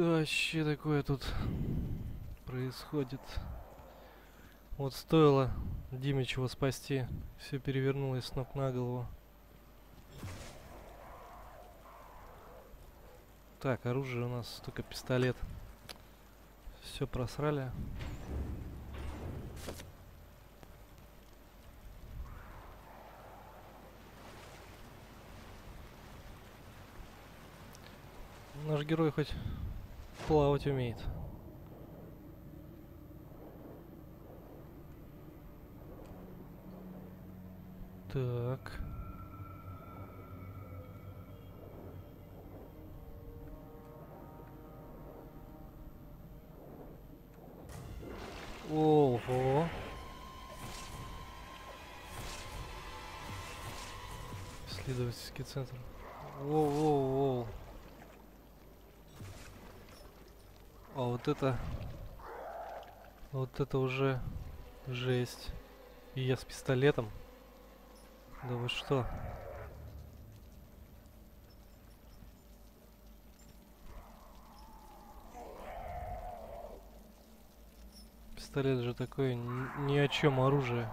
Что вообще такое тут происходит? Вот стоило Димичева спасти, все перевернулось с ног на голову. Так, оружие у нас только пистолет. Все просрали. Наш герой хоть плавать умеет. Так. Ого. Исследовательский центр. Воу-воу-воу. А вот это... Вот это уже жесть. И я с пистолетом. Да вы что? Пистолет же такое ни о чем оружие.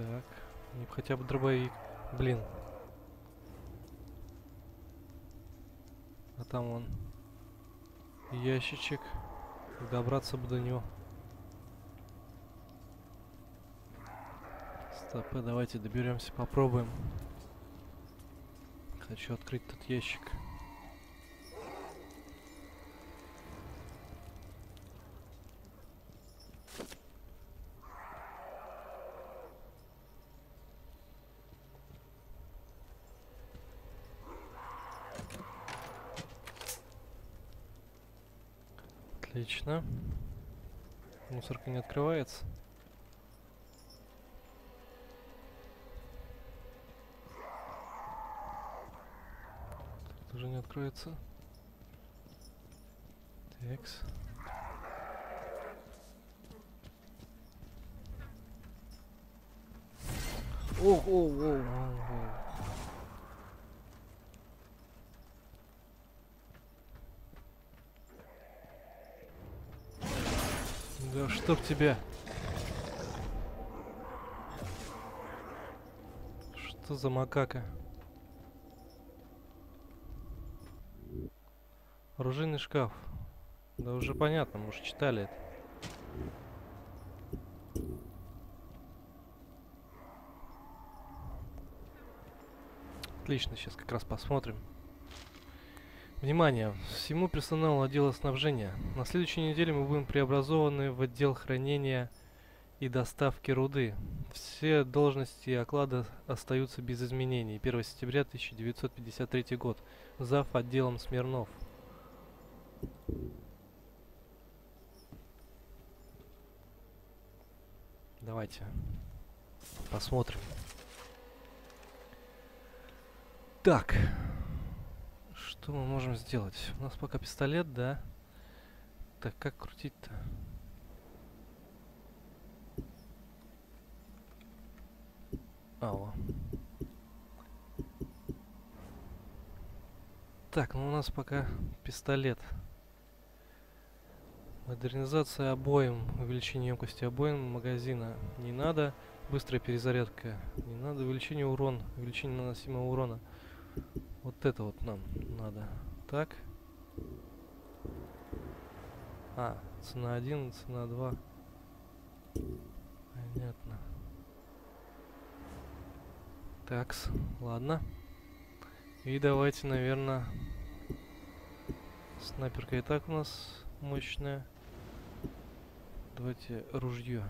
Так, мне хотя бы дробовик. Блин. А там он ящичек. Добраться бы до него. Стоп, давайте доберемся, попробуем. Хочу открыть тот ящик. Отлично. Мусорка не открывается. Тут уже не откроется. Текс. Ох, о, о, о, о. Да чтоб тебя. Что за макака? Оружейный шкаф. Да уже понятно, мы уже читали это. Отлично, сейчас как раз посмотрим. Внимание! Всему персоналу отдела снабжения. На следующей неделе мы будем преобразованы в отдел хранения и доставки руды. Все должности и оклады остаются без изменений. 1 сентября 1953 год. Зав. отделом Смирнов. Давайте посмотрим. Так. Что мы можем сделать? У нас пока пистолет, да? Так, как крутить-то? Ало. Так, ну у нас пока пистолет. Модернизация обоим, увеличение емкости обоим магазина не надо. Быстрая перезарядка не надо. Увеличение урона, увеличение наносимого урона. Вот это вот нам надо. Так. А, цена 1, цена 2. Понятно. Такс, ладно. И давайте, наверное, снайперка и так у нас мощная. Давайте ружье.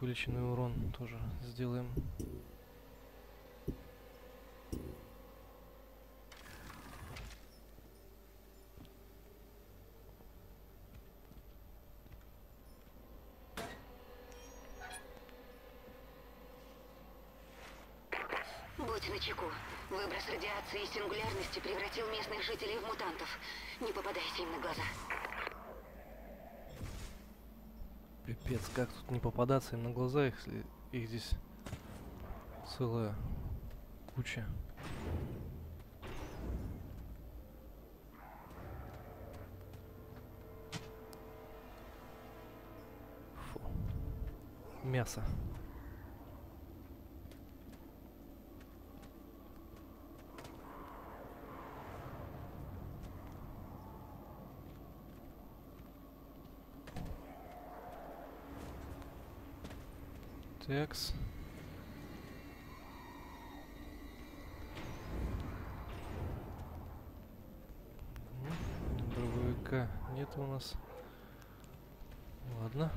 Увеличенный урон тоже сделаем. Выброс радиации и сингулярности превратил местных жителей в мутантов. Не попадайся им на глаза. Капец, как тут не попадаться им на глаза, если их здесь целая куча. Фу. Мясо. Текс. Дробовика нет у нас. Ладно.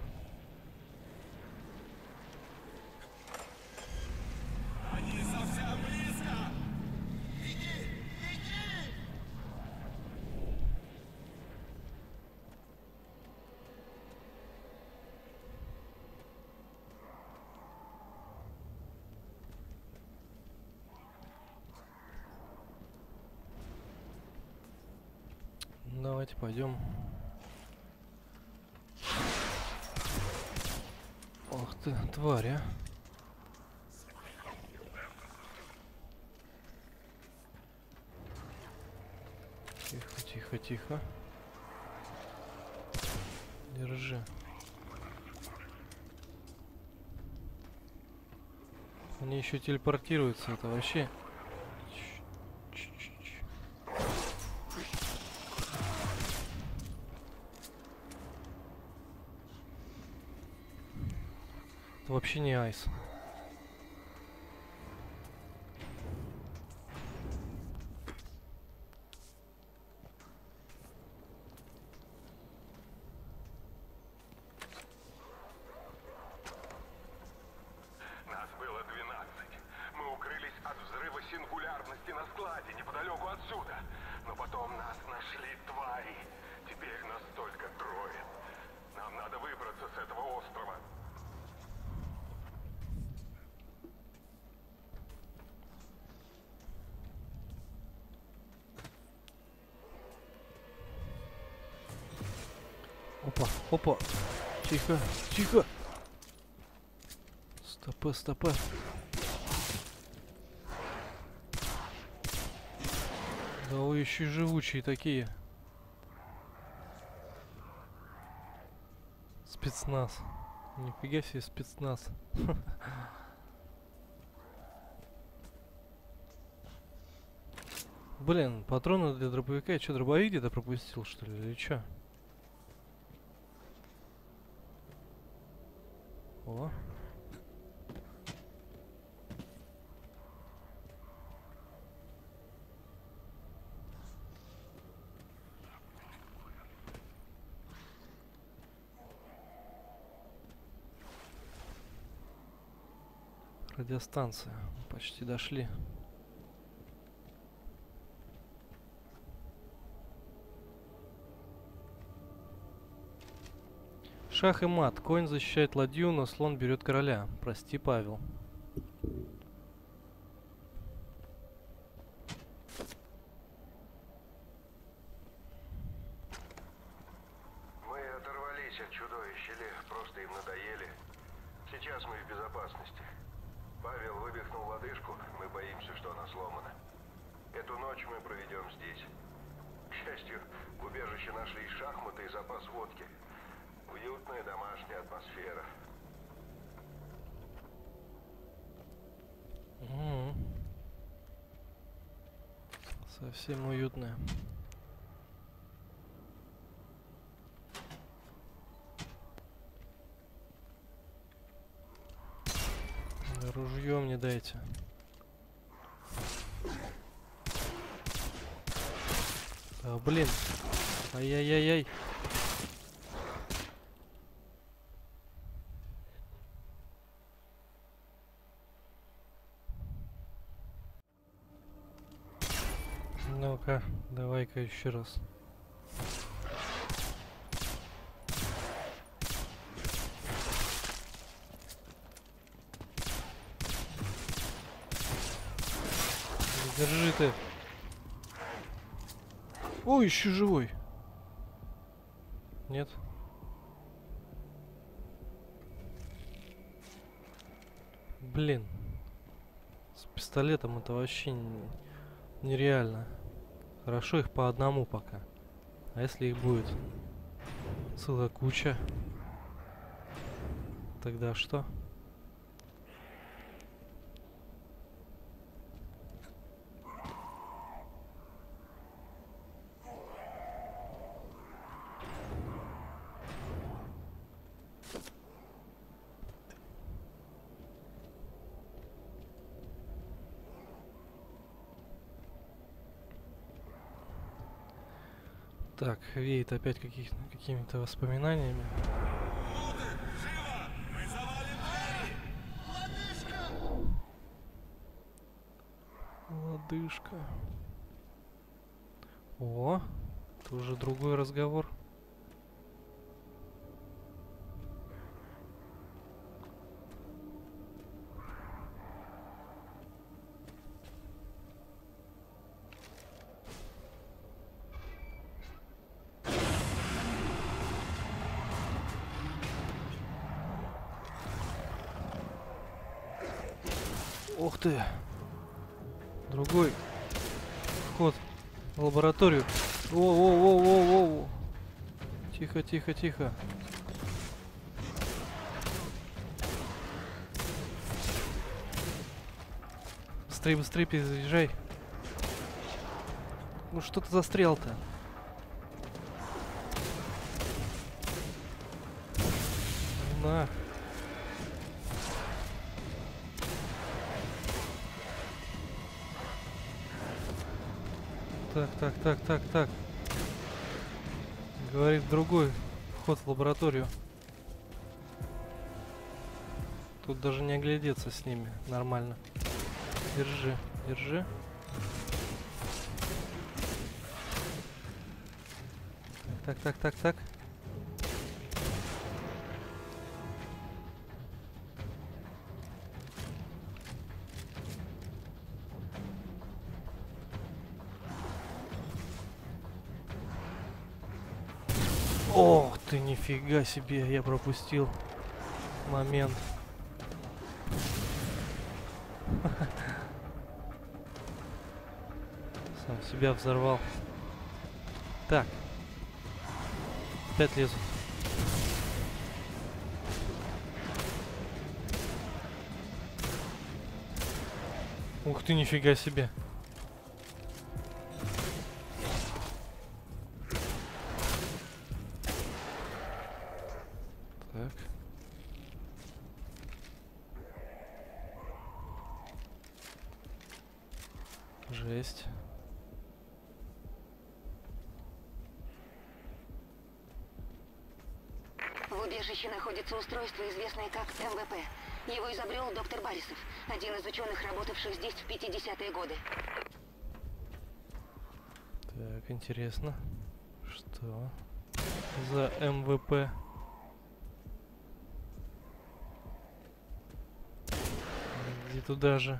Давайте пойдем. Ох ты, тварь, а. Тихо, тихо, тихо. Держи. Они еще телепортируются, это вообще. Вообще не айс. Нас было 12. Мы укрылись от взрыва сингулярности на складе неподалеку отсюда. Но потом нас нашли твари. Теперь нас только трое. Нам надо выбраться с этого острова. Опа. Тихо, тихо. Стопы, стопы. Да вы еще живучие такие. Спецназ. Нифига себе спецназ. Блин, патроны для дробовика. Я что, дробовик где-то пропустил, что ли, или что? О. Радиостанция. Почти дошли. Шах и мат. Конь защищает ладью, но слон берет короля. Прости, Павел. Ружье мне дайте. А, блин. Ай-яй-яй-яй. Ну-ка, давай-ка еще раз. ты? О, еще живой. Нет. Блин. С пистолетом это вообще нереально. Хорошо их по одному пока. А если их будет целая куча, тогда что? Так, веет опять каких какими-то воспоминаниями. Лодыжка. О, это уже другой разговор. Ух ты! Другой вход в лабораторию. Воу-воу-воу-воу-воу! Тихо, тихо, тихо. Быстрее, быстрее перезаряжай. Ну что ты застрял-то? На. Так, так, так. Говорит другой вход в лабораторию. Тут даже не оглядеться с ними нормально. Держи, держи. Так, так, так, так. Нифига себе, я пропустил момент. Сам себя взорвал. Так. Опять лезут. Ух ты, нифига себе. Устройство, известное как МВП. Его изобрел доктор Барисов, один из ученых, работавших здесь в 50-е годы. Так, интересно. Что за МВП? Иди туда же.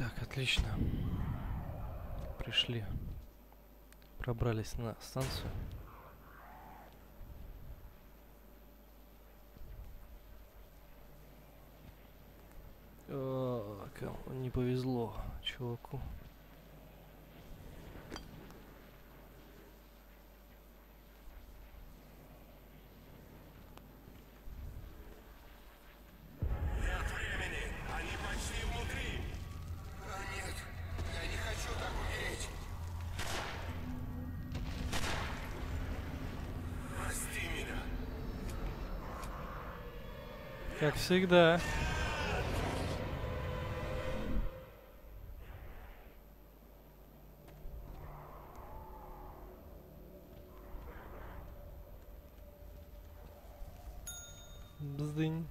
Так, отлично. Пришли. Пробрались на станцию. О, кому не повезло, чуваку. Как всегда. Бздынь.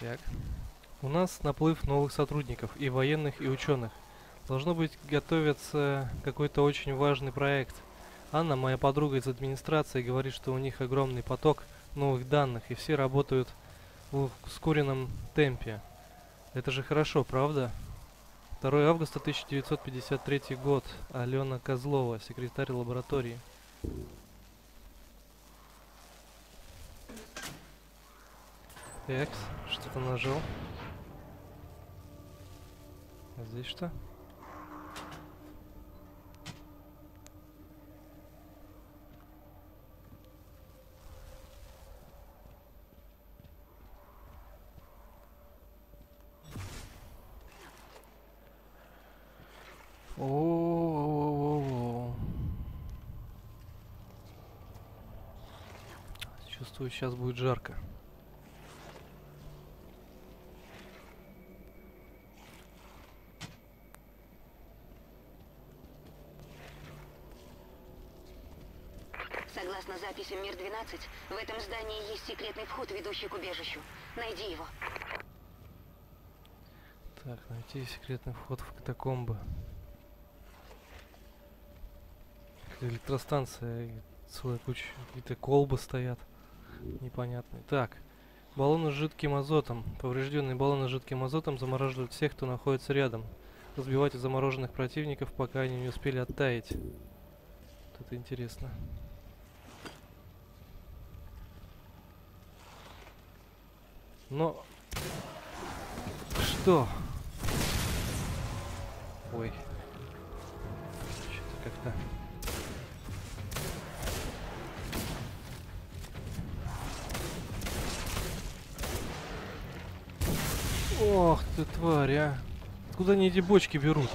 Так. У нас наплыв новых сотрудников, и военных, и ученых. Должно быть, готовится какой-то очень важный проект. Анна, моя подруга из администрации, говорит, что у них огромный поток новых данных, и все работают в ускоренном темпе. Это же хорошо, правда? 2 августа 1953 год. Алена Козлова, секретарь лаборатории. Так, что-то нажал. Здесь что? Чувствую, сейчас будет жарко. 12. В этом здании есть секретный вход, ведущий к убежищу. Найди его. Так, найти секретный вход в катакомбы. Электростанция, целая куча, какие-то колбы стоят непонятные. Так, баллоны с жидким азотом. Поврежденные баллоны с жидким азотом замораживают всех, кто находится рядом. Разбивайте замороженных противников, пока они не успели оттаять. Вот это интересно. Но... Что? Ой. Что-то как-то... Ох ты тварь, а. Откуда они эти бочки берут?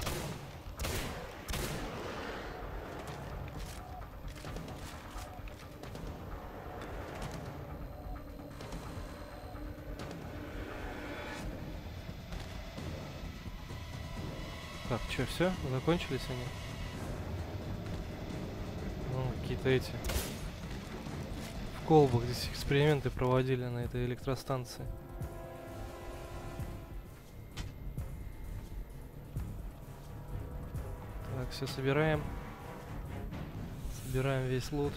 Так, что, все? Закончились они? Ну, какие-то эти... В колбах здесь эксперименты проводили на этой электростанции. Так, все собираем. Собираем весь лут.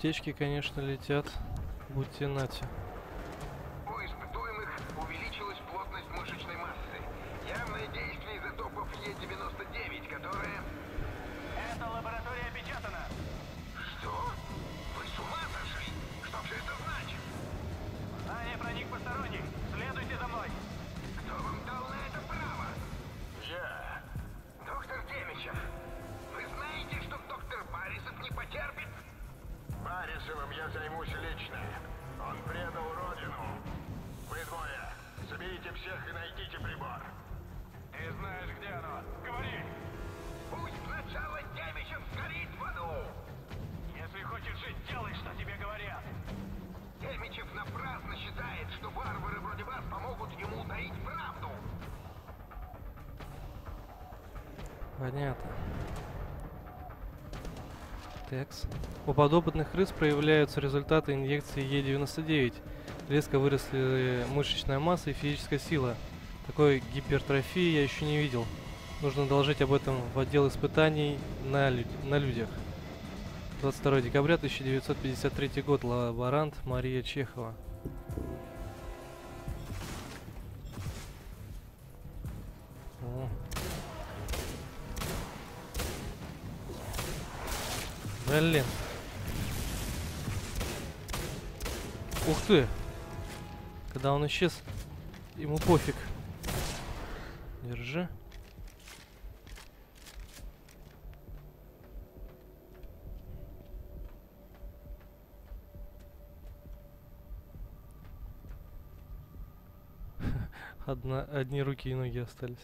Аптечки, конечно, летят. Будьте нате. Понятно. Текс. У подопытных крыс проявляются результаты инъекции Е99. Резко выросли мышечная масса и физическая сила. Такой гипертрофии я еще не видел. Нужно доложить об этом в отдел испытаний на, лю- на людях. 22 декабря 1953 год. Лаборант Мария Чехова. Блин. Ух ты. Когда он исчез, ему пофиг. Держи. Одна, одни руки и ноги остались.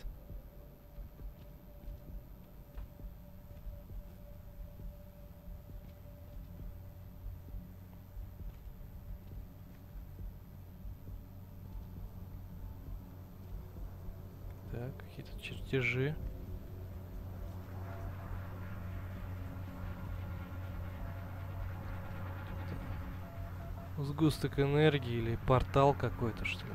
Так, какие-то чертежи. Сгусток энергии или портал какой-то, что ли?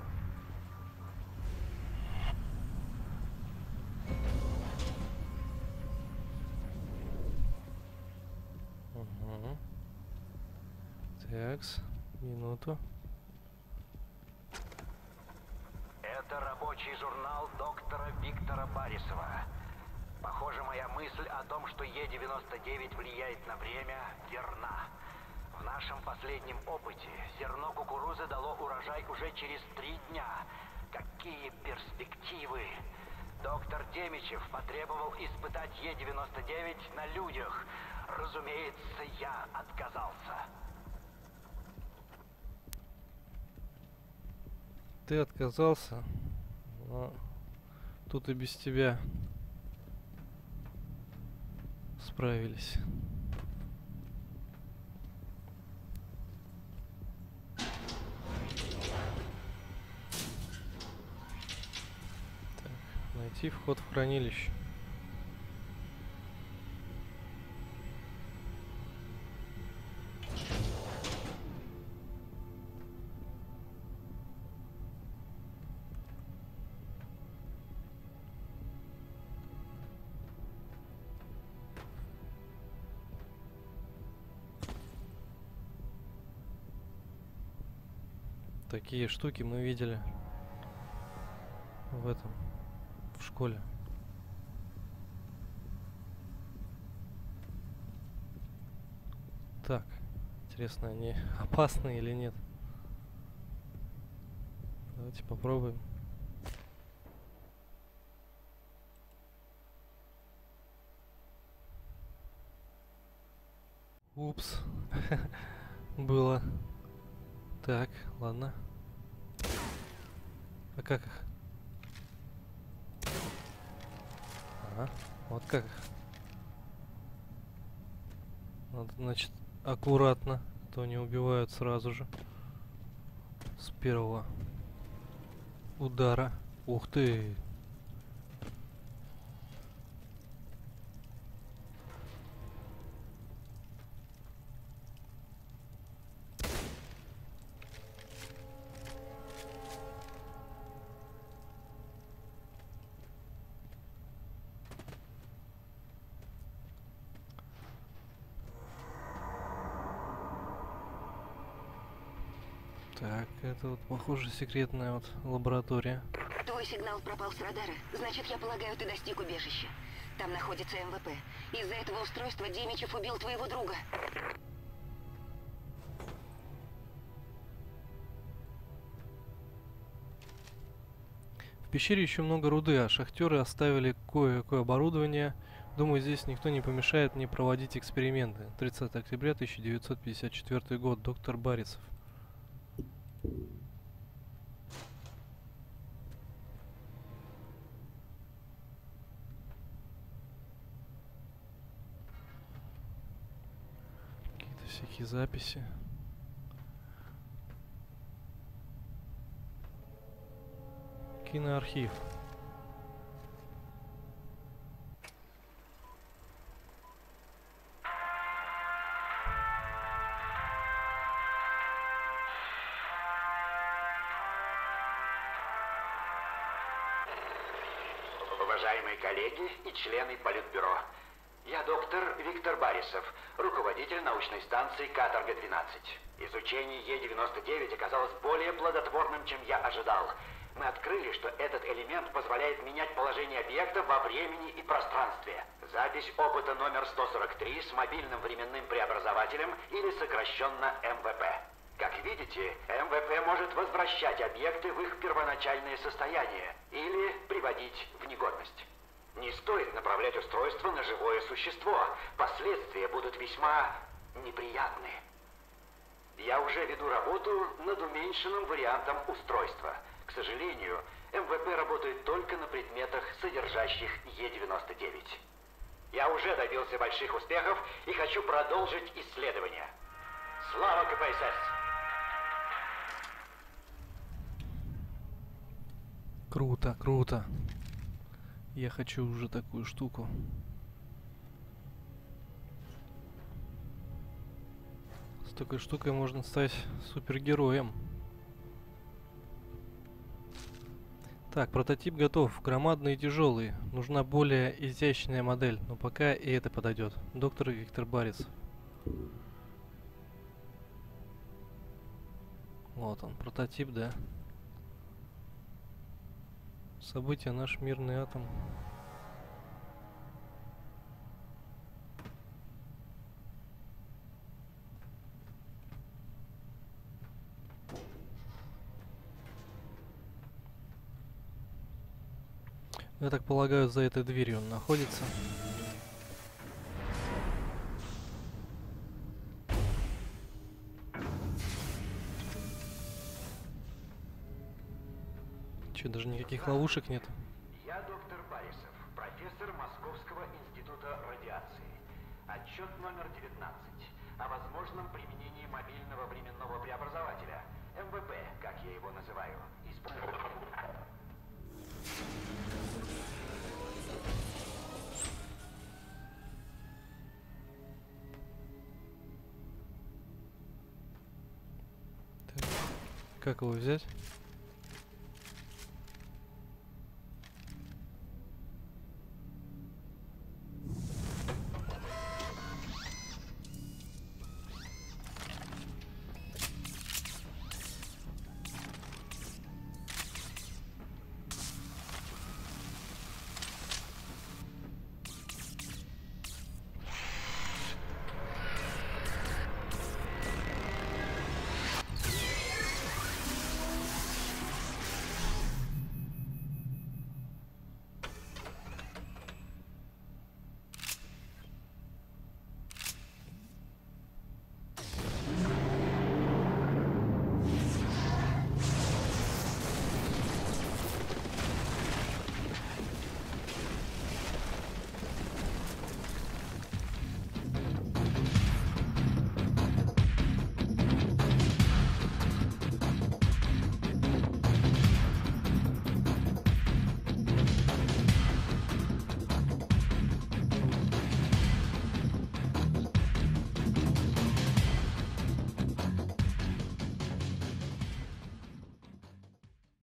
Угу. Такс, минуту. Барисова. Похоже, моя мысль о том, что Е-99 влияет на время, верна. В нашем последнем опыте зерно кукурузы дало урожай уже через три дня. Какие перспективы! Доктор Демичев потребовал испытать Е-99 на людях. Разумеется, я отказался. Ты отказался, но тут и без тебя справились. Так, найти вход в хранилище. Такие штуки мы видели в этом, в школе. Так, интересно, они опасны или нет? Давайте попробуем. Упс. Было. Так, ладно. А как их? Ага, вот как их. Надо, значит, аккуратно, а то не убивают сразу же. С первого удара. Ух ты! Так, это вот, похоже, секретная вот лаборатория. Твой сигнал пропал с радара. Значит, я полагаю, ты достиг убежища. Там находится МВП. Из-за этого устройства Демичев убил твоего друга. В пещере еще много руды, а шахтеры оставили кое-какое оборудование. Думаю, здесь никто не помешает мне проводить эксперименты. 30 октября 1954 год. Доктор Барисов. Всякие записи. Киноархив. Уважаемые коллеги и члены Политбюро, я доктор Виктор Барисов, руководитель научной станции «Каторга-12». Изучение Е-99 оказалось более плодотворным, чем я ожидал. Мы открыли, что этот элемент позволяет менять положение объекта во времени и пространстве. Запись опыта номер 143 с мобильным временным преобразователем или сокращенно МВП. Как видите, МВП может возвращать объекты в их первоначальное состояние или приводить в негодность. Не стоит направлять устройство на живое существо. Последствия будут весьма неприятные. Я уже веду работу над уменьшенным вариантом устройства. К сожалению, МВП работает только на предметах, содержащих Е99. Я уже добился больших успехов и хочу продолжить исследования. Слава КПСС! Круто, круто. Я хочу уже такую штуку. С такой штукой можно стать супергероем. Так, прототип готов. Громадный и тяжелый. Нужна более изящная модель, но пока и это подойдет. Доктор Виктор Барис. Вот он, прототип, да. События наш мирный атом. Я так полагаю, за этой дверью он находится. Че, даже никаких ловушек нет? Я доктор Барисов, профессор Московского института радиации. Отчет номер 19 о возможном применении мобильного временного преобразователя, МВП, как я его называю. Исп- Так, как его взять?